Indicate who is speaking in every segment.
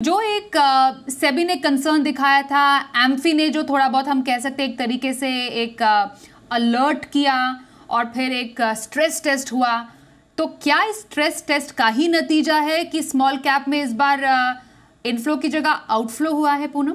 Speaker 1: जो एक सेबी ने कंसर्न दिखाया था एम्फी ने जो थोड़ा बहुत हम कह सकते एक तरीके से एक अलर्ट किया और फिर एक स्ट्रेस टेस्ट हुआ। तो क्या इस स्ट्रेस टेस्ट का ही नतीजा है कि स्मॉल कैप में इस बार इनफ्लो की जगह आउटफ्लो हुआ है पूनम?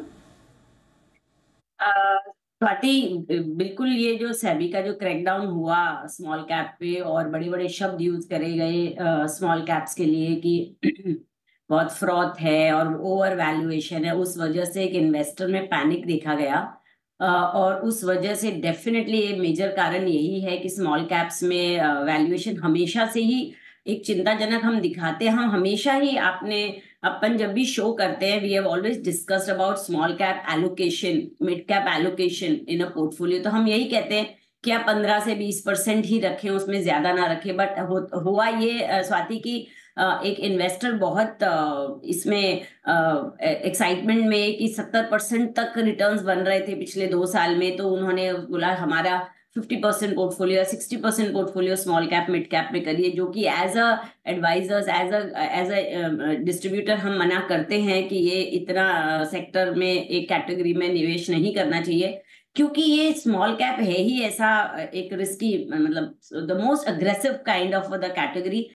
Speaker 2: स्वाति, बिल्कुल ये जो सेबी का जो क्रैकडाउन हुआ स्मॉल कैप पे और बड़े बड़े शब्द यूज़ करे गए स्मॉल कैप्स के लिए कि बहुत फ्रॉथ है और ओवर वैल्यूएशन है उस वजह से एक इन्वेस्टर में पैनिक देखा गया। और उस वजह से डेफिनेटली ये मेजर कारण यही है कि स्मॉल कैप्स में वैल्यूएशन हमेशा से ही एक चिंताजनक हम दिखाते हैं। हम हमेशा ही आपने अपन जब भी शो करते हैं we have always discussed about small cap allocation mid cap allocation in a portfolio तो हम यही कहते हैं कि आप पंद्रह से बीस परसेंट ही रखें उसमें ज़्यादा ना रखें। बट हो, हुआ ये स्वाति की एक इन्वेस्टर बहुत इसमें एक्साइटमेंट में कि सत्तर परसेंट तक रिटर्न्स बन रहे थे पिछले दो साल में तो उन्होंने बोला हमारा fifty percent portfolio sixty percent portfolio small cap mid cap में करिए, जो कि as a advisors as a as a distributor हम मना करते हैं कि ये इतना सेक्टर में एक कैटेगरी में निवेश नहीं करना चाहिए, क्योंकि ये स्मॉल कैप है ही ऐसा एक रिस्की मतलब the most aggressive kind of the category